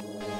Bye.